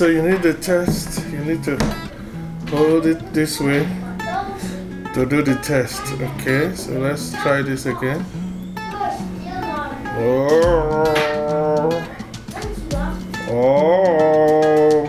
So you need the test, you need to hold it this way to do the test. Okay, so let's try this again. Oh, oh.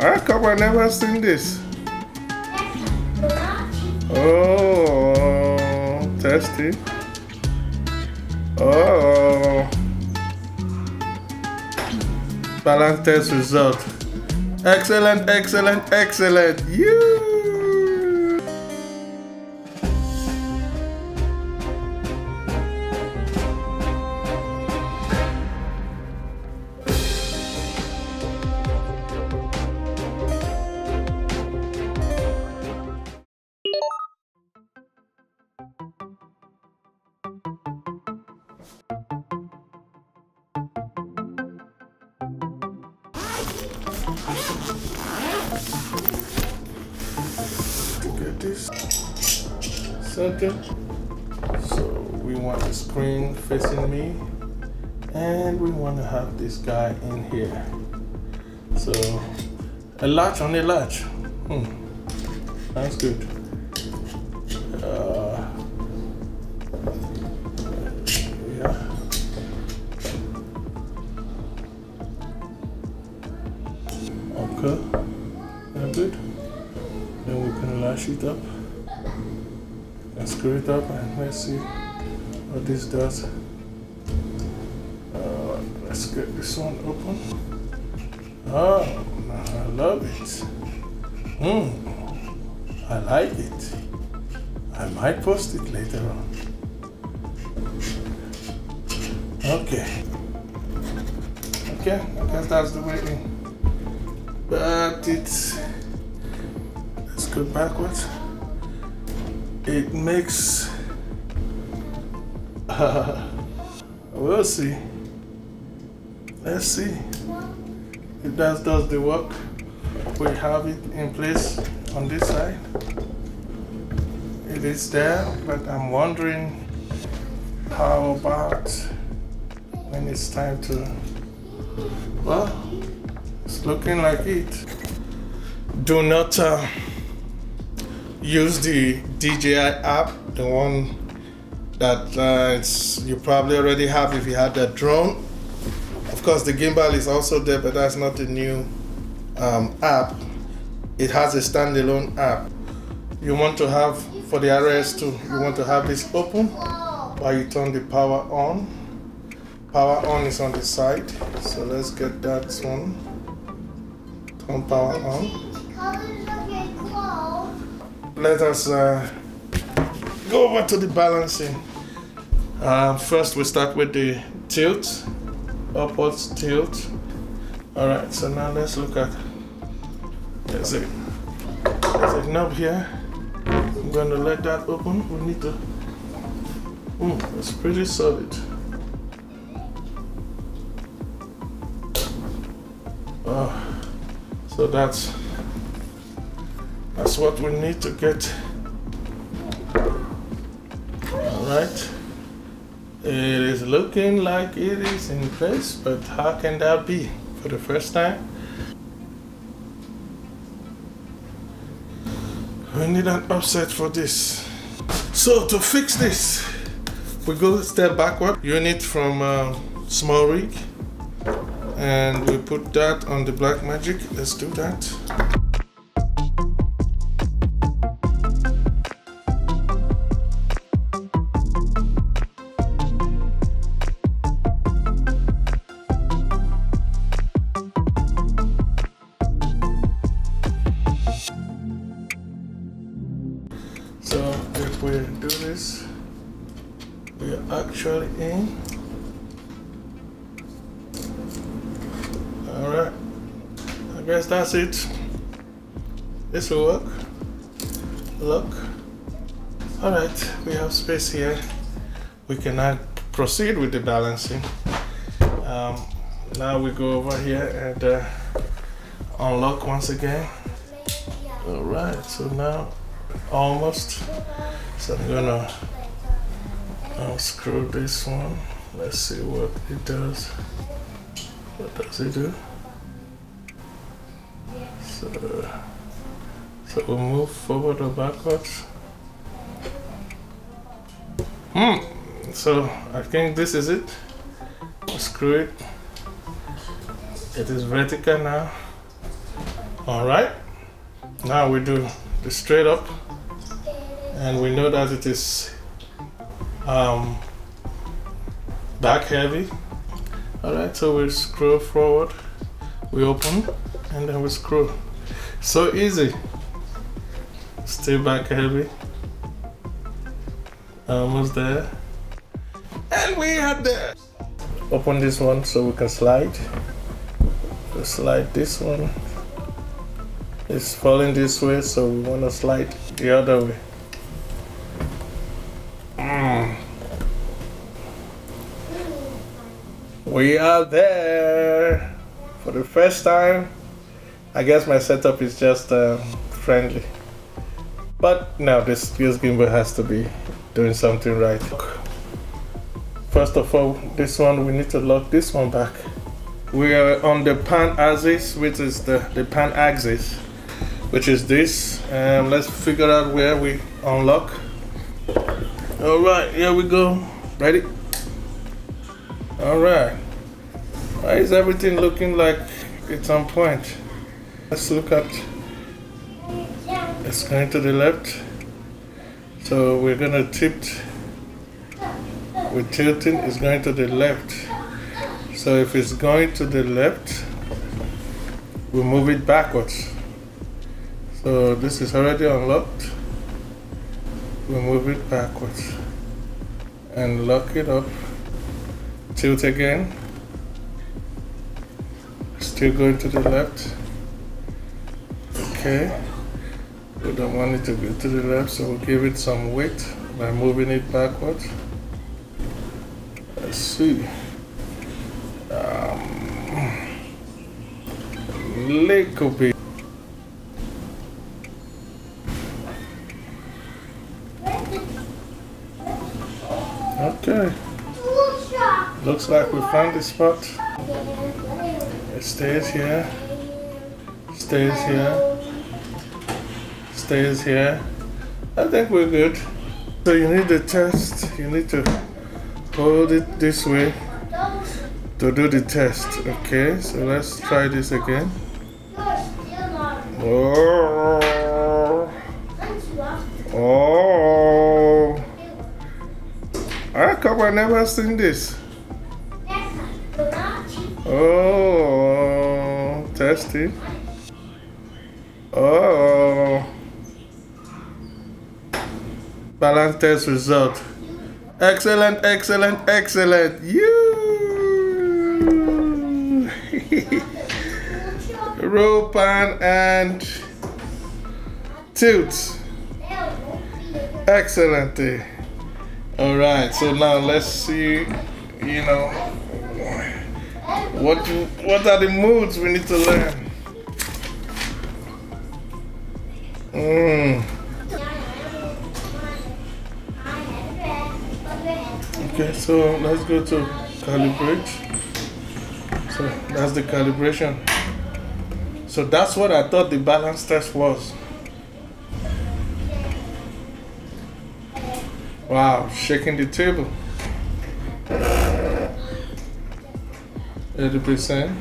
How come I never seen this? Oh, testing. Oh. Balance test result. Excellent, excellent, excellent. You. Center. So we want the screen facing me, and we want to have this guy in here. So a latch on a latch. Hmm. That's good. Uh, yeah. Okay. That good. Then we can lash it up and screw it up and let's see what this does. Uh, let's get this one open. Oh, I love it. Hmm, I like it. I might post it later on. Okay. Okay, I guess that's the way in. But it's let's go backwards. It makes we'll see. Let's see. It does does the work. We have it in place on this side. It is there, but I'm wondering how about when it's time to well it's looking like it. Do not uh, use the DJI app, the one that uh, it's, you probably already have if you had that drone. Of course, the gimbal is also there, but that's not the new um, app. It has a standalone app. You want to have for the RS2, you want to have this open while you turn the power on. Power on is on the side, so let's get that one. Turn power on. Let us uh, go over to the balancing. Uh, first, we start with the tilt, upwards tilt. All right, so now let's look at. There's a there's a knob here. I'm going to let that open. We need to. Mm, it's pretty solid. Oh, so that's that's what we need to get. All right. It is looking like it is in place, but how can that be for the first time? We need an offset for this. So to fix this, we go step backward. Unit from uh, SmallRig, and we put that on the black magic. Let's do that. We are actually in. All right, I guess that's it. This will work. Look. All right, we have space here. We can now proceed with the balancing. Um, now we go over here and uh, unlock once again. All right, so now almost. So I'm gonna unscrew this one. Let's see what it does. What does it do? So, so we'll move forward or backwards. Hmm. So I think this is it. Screw it. It is vertical now. All right. Now we do the straight up, and we know that it is um, back heavy. All right. So we screw forward, we open, and then we screw. So easy. Stay back heavy. Almost there. And we are there. Open this one so we can slide. we slide this one. It's falling this way, so we want to slide the other way. We are there for the first time. I guess my setup is just uh, friendly. But now this, this gimbal has to be doing something right. First of all, this one, we need to lock this one back. We are on the pan axis, which is the, the pan axis, which is this. Um, let's figure out where we unlock. All right, here we go. Ready? All right. Why is everything looking like it's on point? Let's look at, it's going to the left. So we're gonna tip with tilting is going to the left. So if it's going to the left, we move it backwards. So this is already unlocked. We move it backwards and lock it up. Tilt again. Still going to the left. Okay. We don't want it to go to the left, so we'll give it some weight by moving it backwards. Let's see. Um, little bit. Okay. Looks like we found the spot. It stays here. Stays here stays here. I think we're good. So you need to test, you need to hold it this way to do the test. Okay, so let's try this again. Oh, oh. How come I never seen this? Oh, testing. Oh balance test result. Excellent, excellent, excellent. You. Roll pan and tilt. Excellent. All right, so now let's see, you know, what what are the moves we need to learn? Mm. Okay, so let's go to calibrate. So that's the calibration. So that's what I thought the balance test was. Wow, shaking the table. 80%.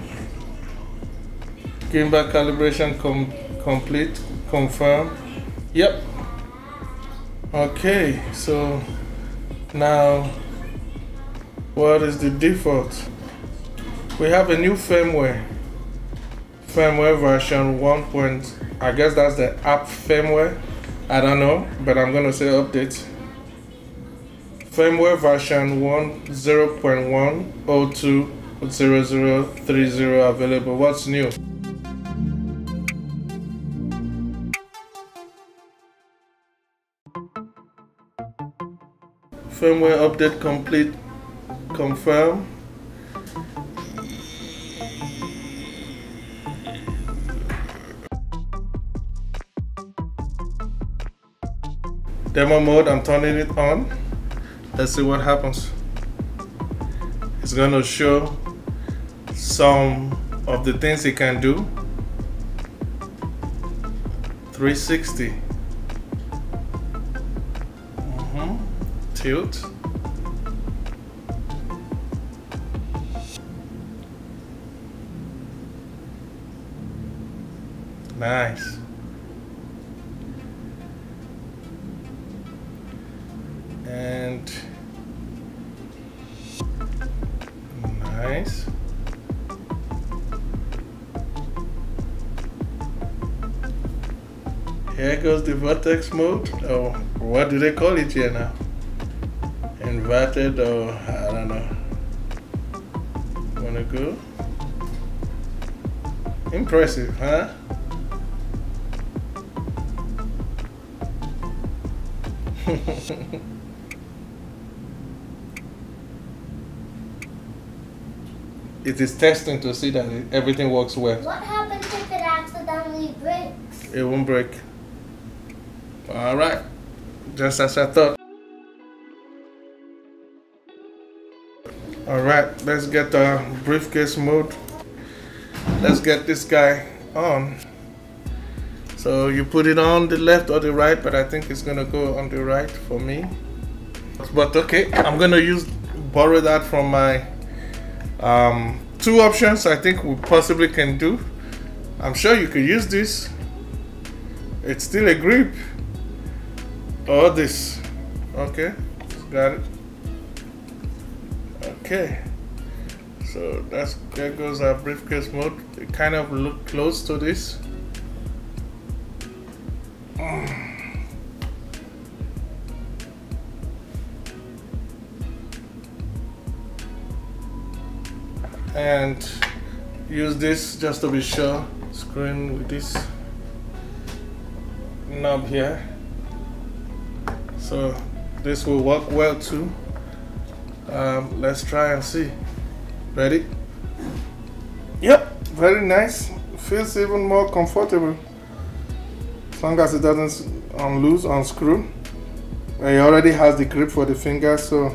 Gimbal calibration com complete, confirm. Yep. Okay, so now what is the default? We have a new firmware. Firmware version 1. Point, I guess that's the app firmware. I don't know, but I'm gonna say update. Firmware version oh 1.0.1020030 available. What's new? Firmware update complete confirm demo mode I'm turning it on let's see what happens it's gonna show some of the things it can do. 360 mm-hmm. tilt. Nice. And nice Here goes the vertex mode. Oh, what do they call it here now? Inverted or I don't know. Wanna go? Impressive, huh? it is testing to see that everything works well. What happens if it accidentally breaks? It won't break. All right, just as I thought. All right, let's get the briefcase mode. Let's get this guy on. So you put it on the left or the right, but I think it's gonna go on the right for me. But okay, I'm gonna use borrow that from my um, two options I think we possibly can do. I'm sure you could use this. It's still a grip or this. Okay got it. Okay. So that's there goes our briefcase mode. It kind of look close to this. And use this just to be sure. Screen with this knob here so this will work well too. Um, let's try and see. Ready? Yep. Very nice. Feels even more comfortable. As long as it doesn't unloose unscrew. It already has the grip for the finger so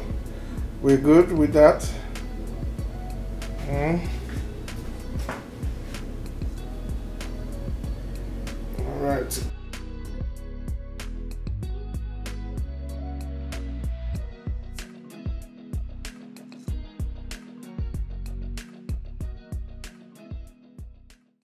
we're good with that. Mm.